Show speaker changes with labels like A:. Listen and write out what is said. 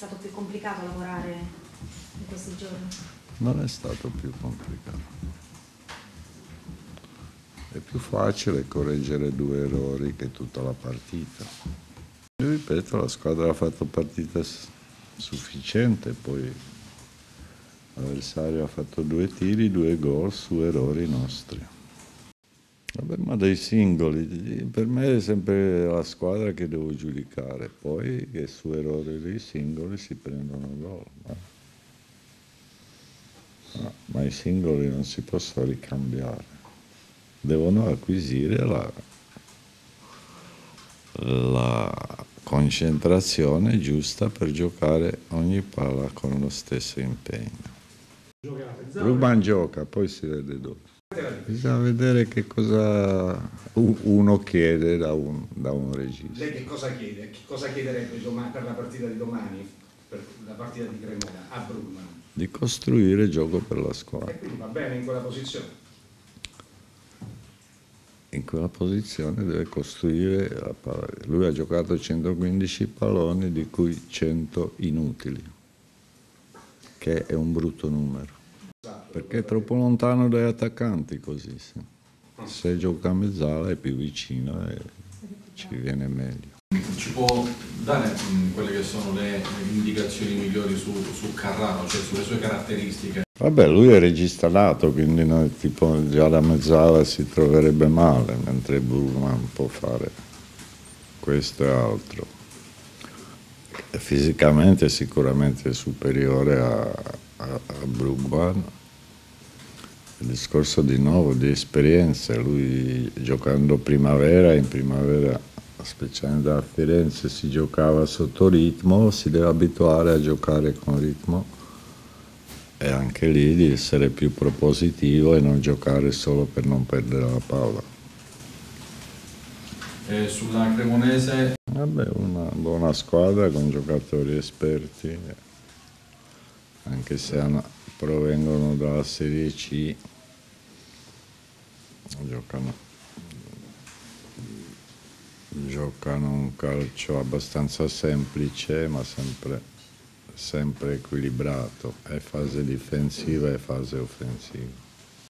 A: stato più complicato lavorare in questi giorni?
B: Non è stato più complicato. È più facile correggere due errori che tutta la partita. Io ripeto, la squadra ha fatto partita sufficiente, poi l'avversario ha fatto due tiri, due gol su errori nostri. Vabbè, ma dei singoli, per me è sempre la squadra che devo giudicare, poi che su errori dei singoli si prendono gol. Ma, no, ma i singoli non si possono ricambiare, devono acquisire la, la concentrazione giusta per giocare ogni palla con lo stesso impegno. Ruban gioca, poi si vede dopo. Bisogna vedere che cosa uno chiede da un, da un regista.
C: Lei che cosa chiede? Che cosa chiederebbe per la partita di domani, per la partita di Cremona a Brugman?
B: Di costruire gioco per la squadra.
C: E quindi va bene in quella posizione?
B: In quella posizione deve costruire. Lui ha giocato 115 palloni, di cui 100 inutili, che è un brutto numero. Perché è troppo lontano dai attaccanti così. Sì. Se gioca a mezzala è più vicino e ci viene meglio.
D: Ci può dare mh, quelle che sono le indicazioni migliori su, su Carrano, cioè sulle sue caratteristiche?
B: Vabbè, lui è regista nato, quindi noi, tipo, già da mezzala si troverebbe male, mentre Burman può fare questo e altro. Fisicamente è sicuramente superiore a, a, a Brugman il discorso di nuovo di esperienze, lui giocando primavera, in primavera specialmente a Firenze si giocava sotto ritmo, si deve abituare a giocare con ritmo e anche lì di essere più propositivo e non giocare solo per non perdere la palla.
D: E sulla Cremonese?
B: Vabbè, una buona squadra con giocatori esperti, anche se provengono dalla Serie C, giocano, giocano un calcio abbastanza semplice ma sempre, sempre equilibrato, è fase difensiva e fase offensiva.